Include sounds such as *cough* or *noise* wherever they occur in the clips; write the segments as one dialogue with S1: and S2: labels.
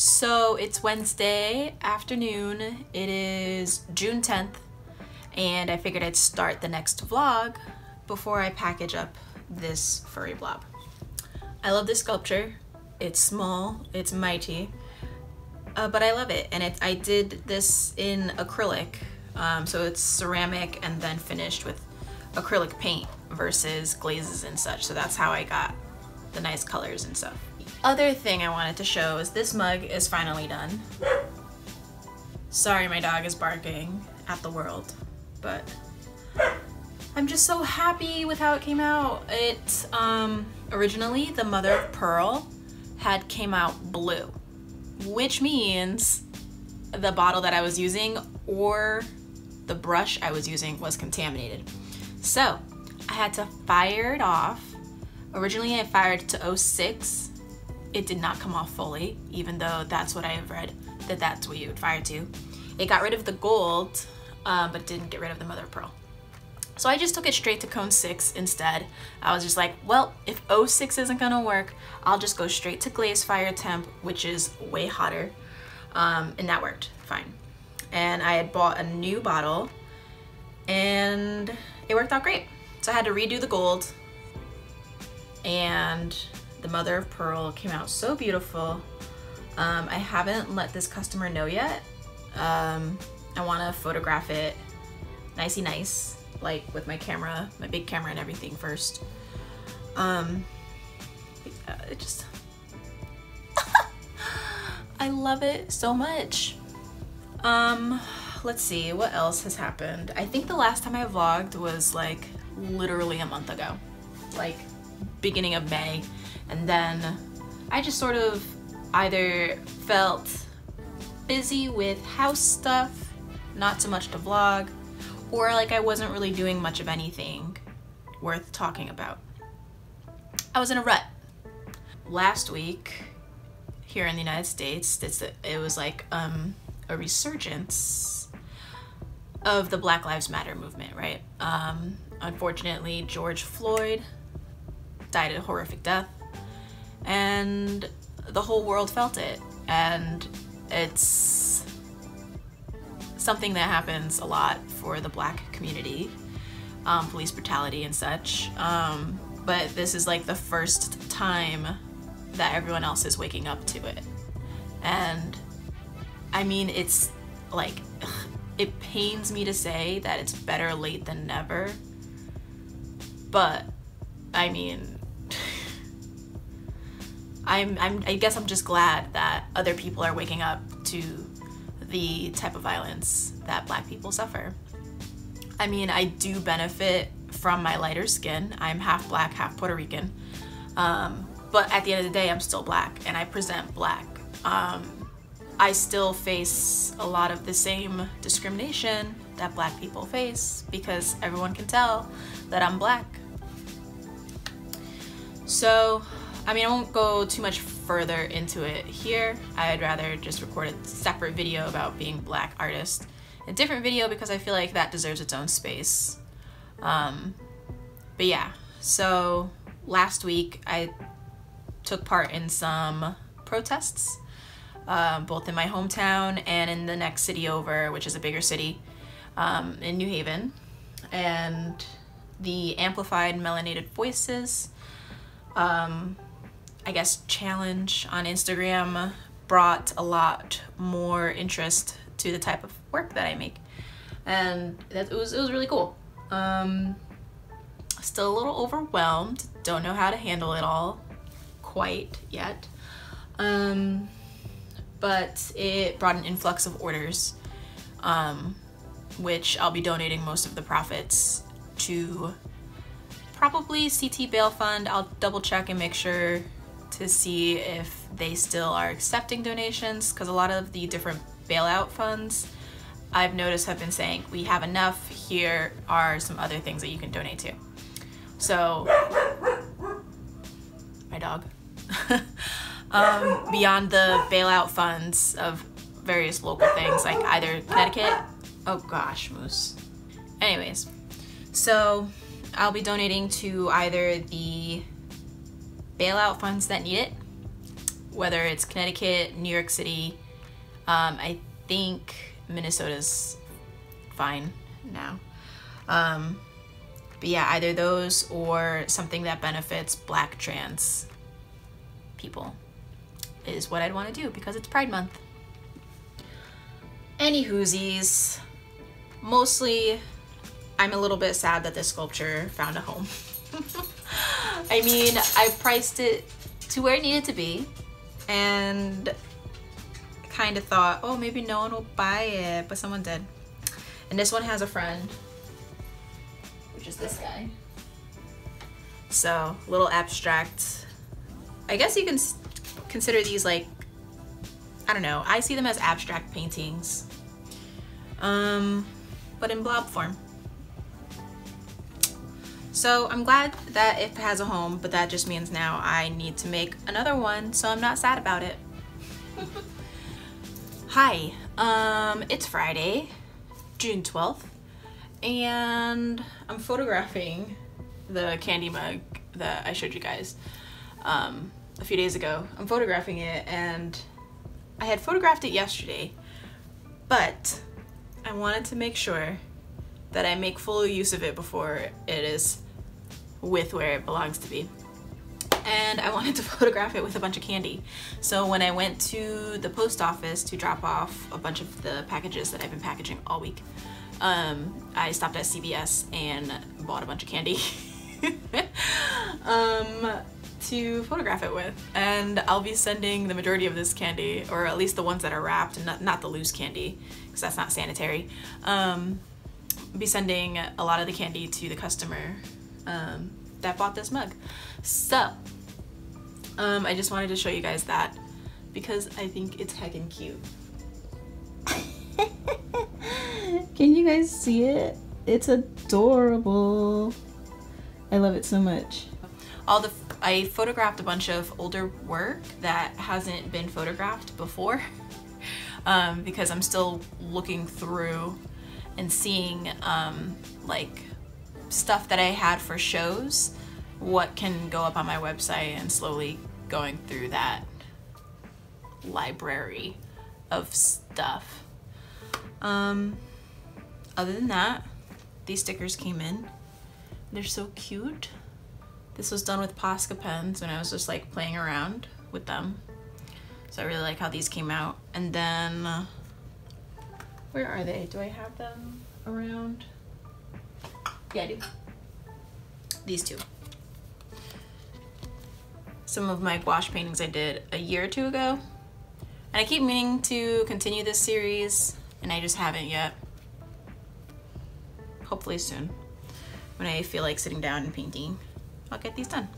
S1: So it's Wednesday afternoon. It is June 10th, and I figured I'd start the next vlog before I package up this furry blob. I love this sculpture. It's small, it's mighty, uh, but I love it. And it, I did this in acrylic, um, so it's ceramic and then finished with acrylic paint versus glazes and such. So that's how I got the nice colors and stuff other thing I wanted to show is this mug is finally done. Sorry my dog is barking at the world, but I'm just so happy with how it came out. It, um, originally the mother of pearl had came out blue, which means the bottle that I was using or the brush I was using was contaminated. So I had to fire it off. Originally I fired to 06 it did not come off fully, even though that's what I have read, that that's what you would fire to. It got rid of the gold, uh, but didn't get rid of the mother of pearl. So I just took it straight to cone 6 instead. I was just like, well, if 06 isn't gonna work, I'll just go straight to glaze fire temp, which is way hotter. Um, and that worked fine. And I had bought a new bottle and it worked out great. So I had to redo the gold and the mother of pearl came out so beautiful. Um, I haven't let this customer know yet. Um, I want to photograph it nicey nice, like with my camera, my big camera and everything first. Um, it just, *laughs* I love it so much. Um, let's see, what else has happened? I think the last time I vlogged was like literally a month ago, like beginning of May. And then I just sort of either felt busy with house stuff, not so much to vlog, or like I wasn't really doing much of anything worth talking about. I was in a rut. Last week, here in the United States, it was like um, a resurgence of the Black Lives Matter movement, right? Um, unfortunately, George Floyd died a horrific death and the whole world felt it. And it's something that happens a lot for the black community, um, police brutality and such. Um, but this is like the first time that everyone else is waking up to it. And I mean, it's like, it pains me to say that it's better late than never. But I mean, I'm, I'm, I guess I'm just glad that other people are waking up to the type of violence that black people suffer. I mean, I do benefit from my lighter skin. I'm half black, half Puerto Rican. Um, but at the end of the day, I'm still black and I present black. Um, I still face a lot of the same discrimination that black people face because everyone can tell that I'm black. So I mean, I won't go too much further into it here. I'd rather just record a separate video about being black artist. A different video because I feel like that deserves its own space. Um, but yeah, so last week I took part in some protests, uh, both in my hometown and in the next city over, which is a bigger city um, in New Haven. And the Amplified Melanated Voices um, I guess, challenge on Instagram brought a lot more interest to the type of work that I make. And that, it, was, it was really cool. Um, still a little overwhelmed. Don't know how to handle it all quite yet. Um, but it brought an influx of orders, um, which I'll be donating most of the profits to probably CT Bail Fund. I'll double check and make sure to see if they still are accepting donations because a lot of the different bailout funds I've noticed have been saying we have enough. Here are some other things that you can donate to. So my dog. *laughs* Um, beyond the bailout funds of various local things like either Connecticut. Oh gosh moose. Anyways so I'll be donating to either the bailout funds that need it whether it's Connecticut, New York City. Um, I think Minnesota's fine now. Um, but yeah, either those or something that benefits black trans people is what I'd want to do because it's Pride Month. Any whoosies. Mostly, I'm a little bit sad that this sculpture found a home. *laughs* I mean, I priced it to where it needed to be and kind of thought, oh, maybe no one will buy it, but someone did. And this one has a friend, which is this guy. So, little abstract. I guess you can consider these like, I don't know, I see them as abstract paintings, um, but in blob form. So I'm glad that it has a home, but that just means now I need to make another one, so I'm not sad about it. *laughs* Hi, um, it's Friday, June 12th, and I'm photographing the candy mug that I showed you guys um, a few days ago. I'm photographing it, and I had photographed it yesterday, but I wanted to make sure that I make full use of it before it is with where it belongs to be. And I wanted to *laughs* photograph it with a bunch of candy. So when I went to the post office to drop off a bunch of the packages that I've been packaging all week, um, I stopped at CVS and bought a bunch of candy *laughs* um, to photograph it with. And I'll be sending the majority of this candy, or at least the ones that are wrapped, and not, not the loose candy, because that's not sanitary. Um, be sending a lot of the candy to the customer um, that bought this mug. So, um, I just wanted to show you guys that because I think it's heckin' cute. *laughs*
S2: Can you guys see it? It's adorable. I love it so much.
S1: All the I photographed a bunch of older work that hasn't been photographed before *laughs* um, because I'm still looking through and seeing um, like stuff that I had for shows, what can go up on my website and slowly going through that library of stuff. Um, other than that, these stickers came in. They're so cute. This was done with Posca pens when I was just like playing around with them. So I really like how these came out. And then, uh, where are they? Do I have them around? Yeah, I do. These two. Some of my gouache paintings I did a year or two ago. And I keep meaning to continue this series, and I just haven't yet. Hopefully soon. When I feel like sitting down and painting, I'll get these done.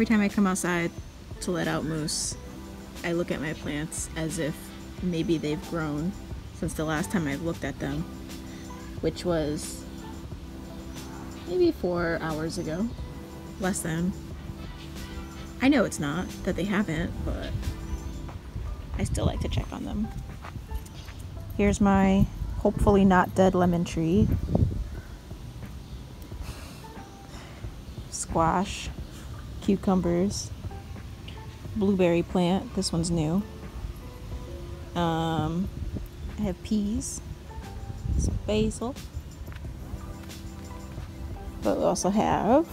S2: Every time I come outside to let out moose, I look at my plants as if maybe they've grown since the last time I've looked at them, which was maybe four hours ago. Less than. I know it's not, that they haven't, but I still like to check on them. Here's my hopefully not dead lemon tree. Squash, cucumbers, blueberry plant. This one's new. Um, I have peas, some basil, but we also have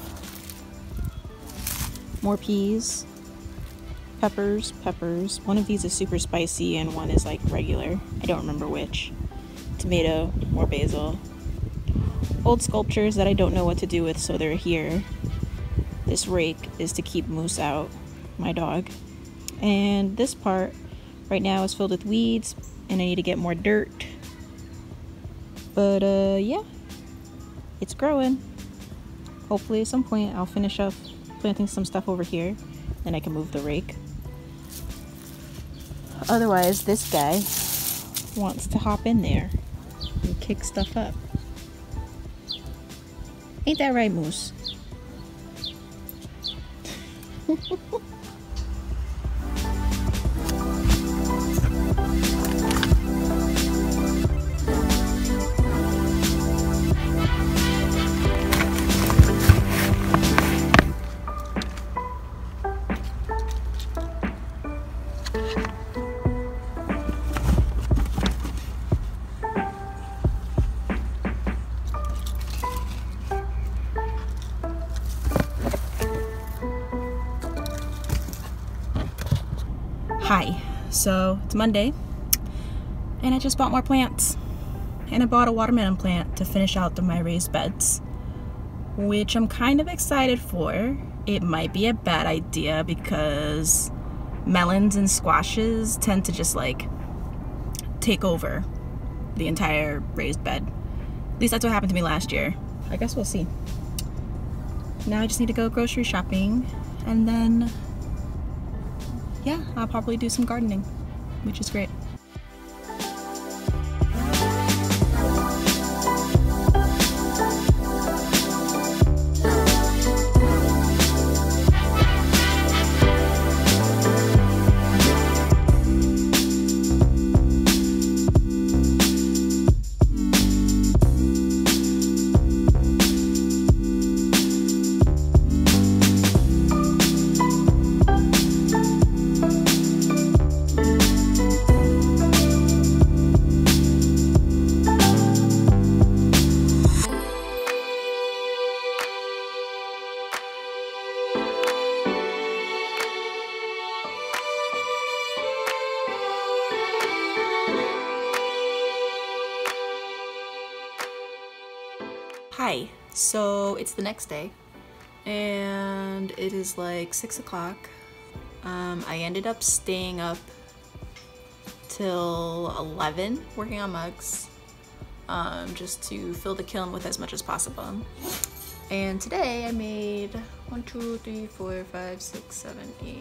S2: more peas, peppers, peppers. One of these is super spicy and one is like regular. I don't remember which. Tomato, more basil. Old sculptures that I don't know what to do with, so they're here. This rake is to keep Moose out, my dog. And this part right now is filled with weeds and I need to get more dirt. But uh yeah, it's growing. Hopefully at some point I'll finish up planting some stuff over here then I can move the rake. Otherwise, this guy wants to hop in there and kick stuff up. Ain't that right, Moose? フフフ。So it's Monday, and I just bought more plants. And I bought a watermelon plant to finish out the, my raised beds, which I'm kind of excited for. It might be a bad idea because melons and squashes tend to just like take over the entire raised bed. At least that's what happened to me last year. I guess we'll see. Now I just need to go grocery shopping and then yeah, I'll probably do some gardening, which is great. So it's the next day, and it is like 6 o'clock. Um, I ended up staying up till 11 working on mugs, um, just to fill the kiln with as much as possible. And today I made 1, 2, 3, 4, 5, 6, 7, 8,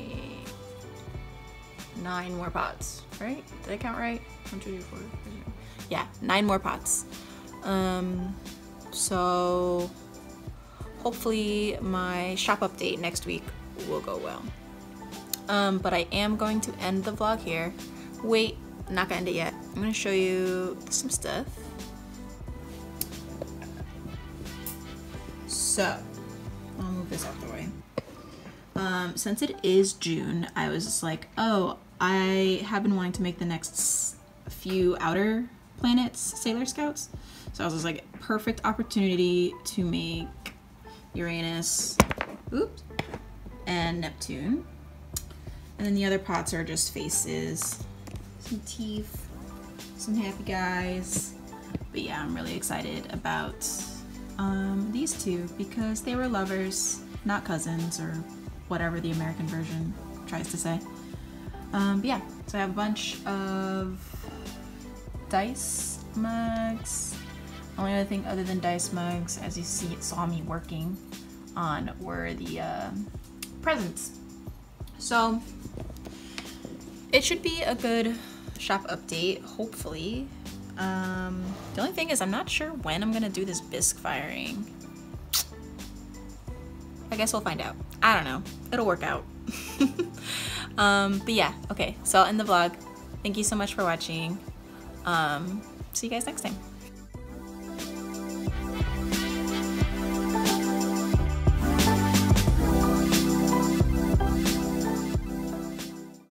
S2: 9 more pots, right? Did I count right? 1, 2, 3, 4, 5, 6, yeah, 9 more pots. Um, so hopefully my shop update next week will go well. Um, but I am going to end the vlog here. Wait, not gonna end it yet. I'm gonna show you some stuff. So, I'll move this out the way. Um, since it is June, I was just like, oh, I have been wanting to make the next few outer planets Sailor Scouts. So I was just like, perfect opportunity to make Uranus, oops, and Neptune. And then the other pots are just faces, some teeth, some happy guys. But yeah, I'm really excited about um, these two because they were lovers, not cousins or whatever the American version tries to say. Um, but yeah, so I have a bunch of dice mugs. Only other thing other than dice mugs, as you see, it saw me working on were the uh, presents. So it should be a good shop update, hopefully. Um, the only thing is I'm not sure when I'm gonna do this bisque firing. I guess we'll find out. I don't know. It'll work out. *laughs* um, but yeah, okay, so I'll end the vlog.
S1: Thank you so much for watching. Um, see you guys next time.